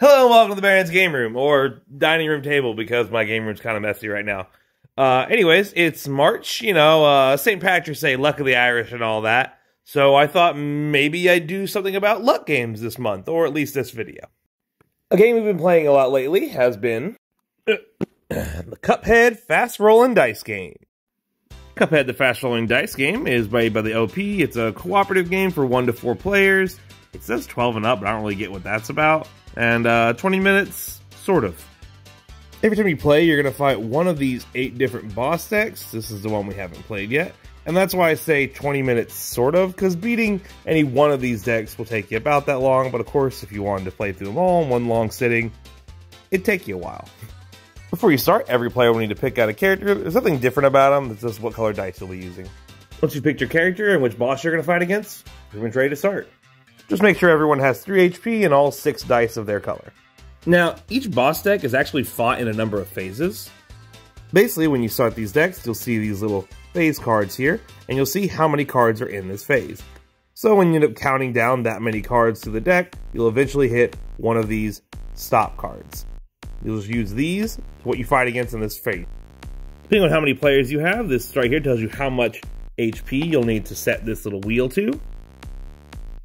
Hello and welcome to the Baron's Game Room, or dining room table, because my game room's kind of messy right now. Uh, anyways, it's March, you know, uh, St. Patrick's Day, luck of the Irish and all that. So I thought maybe I'd do something about luck games this month, or at least this video. A game we've been playing a lot lately has been the Cuphead Fast Rolling Dice Game. Cuphead the Fast Rolling Dice Game is made by the OP. It's a cooperative game for one to four players. It says 12 and up, but I don't really get what that's about and uh, 20 minutes, sort of. Every time you play, you're going to fight one of these eight different boss decks. This is the one we haven't played yet. And that's why I say 20 minutes, sort of, because beating any one of these decks will take you about that long. But of course, if you wanted to play through them all in one long sitting, it'd take you a while. Before you start, every player will need to pick out a character. There's something different about them. It's just what color dice you'll be using. Once you picked your character and which boss you're going to fight against, everyone's ready to start. Just make sure everyone has 3 HP and all 6 dice of their color. Now, each boss deck is actually fought in a number of phases. Basically, when you start these decks, you'll see these little phase cards here, and you'll see how many cards are in this phase. So when you end up counting down that many cards to the deck, you'll eventually hit one of these stop cards. You'll just use these to what you fight against in this phase. Depending on how many players you have, this right here tells you how much HP you'll need to set this little wheel to.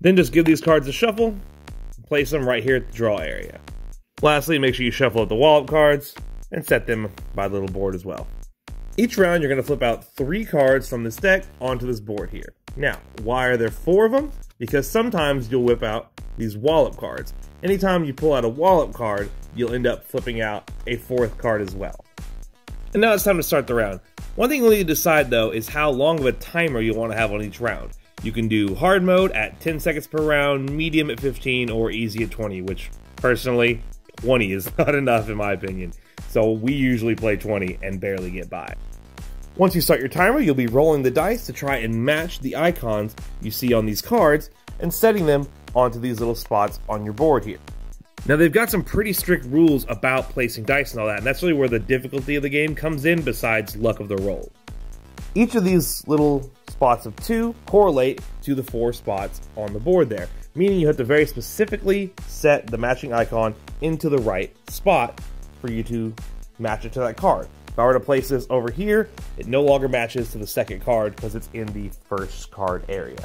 Then just give these cards a shuffle, place them right here at the draw area. Lastly, make sure you shuffle out the wallop cards and set them by the little board as well. Each round, you're going to flip out three cards from this deck onto this board here. Now, why are there four of them? Because sometimes you'll whip out these wallop cards. Anytime you pull out a wallop card, you'll end up flipping out a fourth card as well. And now it's time to start the round. One thing you'll need to decide though is how long of a timer you want to have on each round. You can do hard mode at 10 seconds per round, medium at 15, or easy at 20, which personally, 20 is not enough in my opinion. So we usually play 20 and barely get by. Once you start your timer, you'll be rolling the dice to try and match the icons you see on these cards and setting them onto these little spots on your board here. Now they've got some pretty strict rules about placing dice and all that, and that's really where the difficulty of the game comes in besides luck of the roll. Each of these little spots of two correlate to the four spots on the board there, meaning you have to very specifically set the matching icon into the right spot for you to match it to that card. If I were to place this over here, it no longer matches to the second card because it's in the first card area.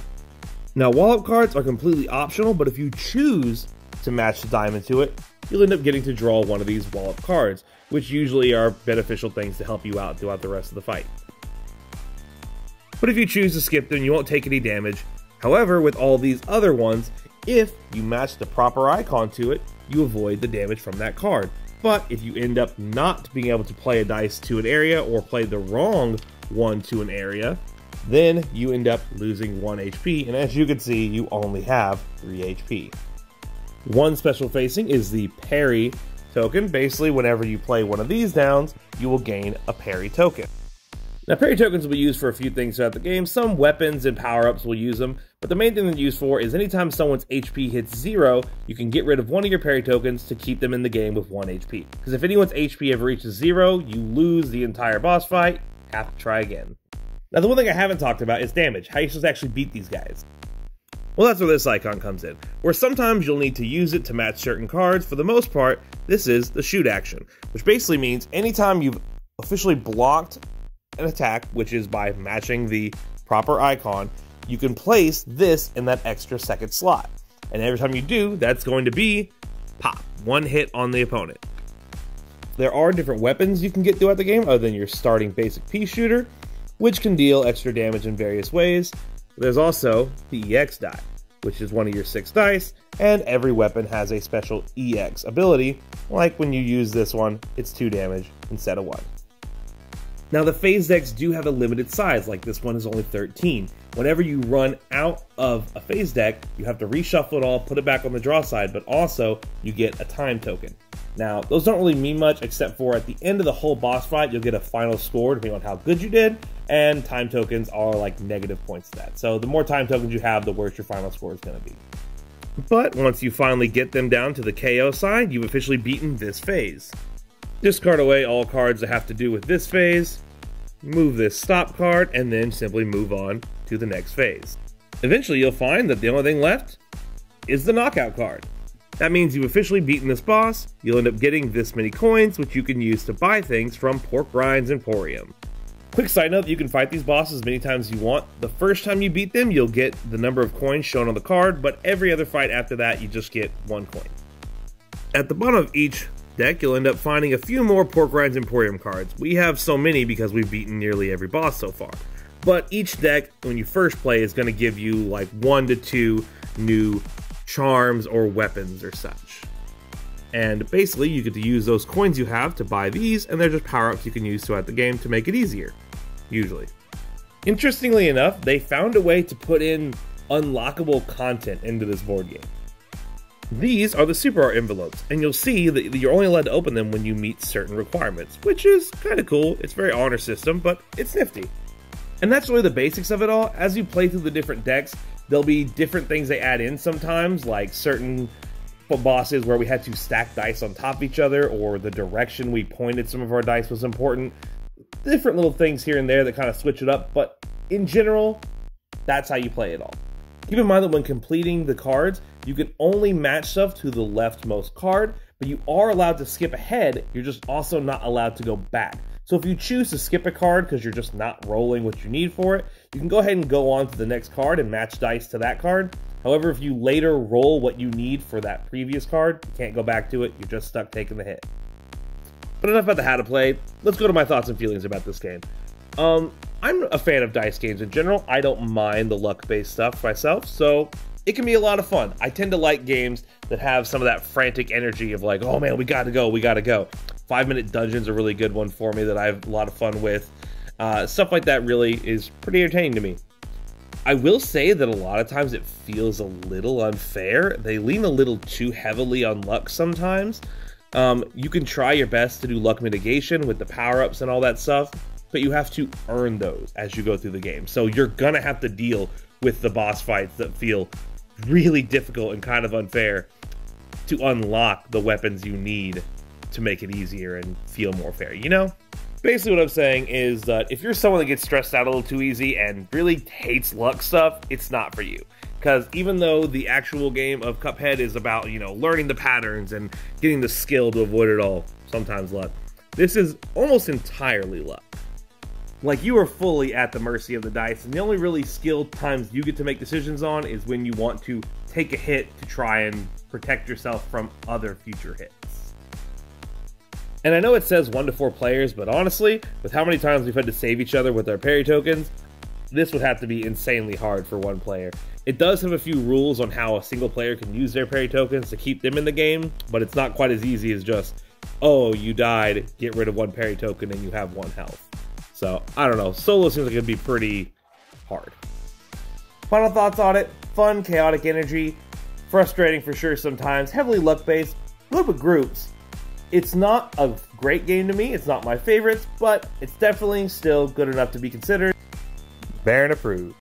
Now, wallop cards are completely optional, but if you choose to match the diamond to it, you'll end up getting to draw one of these wallop cards, which usually are beneficial things to help you out throughout the rest of the fight. But if you choose to skip them, you won't take any damage. However, with all these other ones, if you match the proper icon to it, you avoid the damage from that card. But if you end up not being able to play a dice to an area or play the wrong one to an area, then you end up losing 1 HP, and as you can see, you only have 3 HP. One special facing is the parry token. Basically, whenever you play one of these downs, you will gain a parry token. Now, parry tokens will be used for a few things throughout the game. Some weapons and power-ups will use them, but the main thing they're used for is anytime someone's HP hits zero, you can get rid of one of your parry tokens to keep them in the game with one HP. Because if anyone's HP ever reaches zero, you lose the entire boss fight, have to try again. Now, the one thing I haven't talked about is damage, how you're supposed to actually beat these guys. Well, that's where this icon comes in, where sometimes you'll need to use it to match certain cards. For the most part, this is the shoot action, which basically means anytime you've officially blocked an attack, which is by matching the proper icon, you can place this in that extra second slot. And every time you do, that's going to be pop, one hit on the opponent. There are different weapons you can get throughout the game other than your starting basic pea shooter, which can deal extra damage in various ways. There's also the EX die, which is one of your six dice, and every weapon has a special EX ability, like when you use this one, it's 2 damage instead of 1. Now the phase decks do have a limited size, like this one is only 13. Whenever you run out of a phase deck, you have to reshuffle it all, put it back on the draw side, but also you get a time token. Now, those don't really mean much except for at the end of the whole boss fight, you'll get a final score depending on how good you did, and time tokens are like negative points to that. So the more time tokens you have, the worse your final score is going to be. But once you finally get them down to the KO side, you've officially beaten this phase. Discard away all cards that have to do with this phase, move this stop card, and then simply move on to the next phase. Eventually, you'll find that the only thing left is the knockout card. That means you've officially beaten this boss, you'll end up getting this many coins, which you can use to buy things from Porkrind's Emporium. Quick side note, you can fight these bosses as many times you want. The first time you beat them, you'll get the number of coins shown on the card, but every other fight after that, you just get one coin. At the bottom of each deck, you'll end up finding a few more Porkrind's Emporium cards. We have so many because we've beaten nearly every boss so far. But each deck, when you first play, is going to give you like one to two new charms or weapons or such. And basically, you get to use those coins you have to buy these, and they're just power ups you can use throughout the game to make it easier. Usually. Interestingly enough, they found a way to put in unlockable content into this board game. These are the Super Art envelopes, and you'll see that you're only allowed to open them when you meet certain requirements, which is kind of cool. It's very honor system, but it's nifty. And that's really the basics of it all. As you play through the different decks, there'll be different things they add in sometimes, like certain bosses where we had to stack dice on top of each other, or the direction we pointed some of our dice was important. Different little things here and there that kind of switch it up, but in general, that's how you play it all. Keep in mind that when completing the cards, you can only match stuff to the leftmost card, but you are allowed to skip ahead, you're just also not allowed to go back. So if you choose to skip a card because you're just not rolling what you need for it, you can go ahead and go on to the next card and match dice to that card. However, if you later roll what you need for that previous card, you can't go back to it, you're just stuck taking the hit. But enough about the how to play, let's go to my thoughts and feelings about this game. Um, I'm a fan of dice games in general. I don't mind the luck-based stuff myself, so it can be a lot of fun. I tend to like games that have some of that frantic energy of like, oh man, we gotta go, we gotta go. Five Minute Dungeon's a really good one for me that I have a lot of fun with. Uh, stuff like that really is pretty entertaining to me. I will say that a lot of times it feels a little unfair. They lean a little too heavily on luck sometimes. Um, you can try your best to do luck mitigation with the power ups and all that stuff, but you have to earn those as you go through the game. So you're gonna have to deal with the boss fights that feel really difficult and kind of unfair to unlock the weapons you need to make it easier and feel more fair, you know? Basically, what I'm saying is that if you're someone that gets stressed out a little too easy and really hates luck stuff, it's not for you. Because even though the actual game of Cuphead is about, you know, learning the patterns and getting the skill to avoid it all, sometimes luck, this is almost entirely luck. Like, you are fully at the mercy of the dice, and the only really skilled times you get to make decisions on is when you want to take a hit to try and protect yourself from other future hits. And I know it says one to four players, but honestly, with how many times we've had to save each other with our parry tokens, this would have to be insanely hard for one player. It does have a few rules on how a single player can use their parry tokens to keep them in the game, but it's not quite as easy as just, oh, you died, get rid of one parry token and you have one health. So, I don't know. Solo seems like it'd be pretty hard. Final thoughts on it fun, chaotic energy, frustrating for sure sometimes, heavily luck based, a little bit groups, it's not a great game to me. It's not my favorite, but it's definitely still good enough to be considered. Baron approved.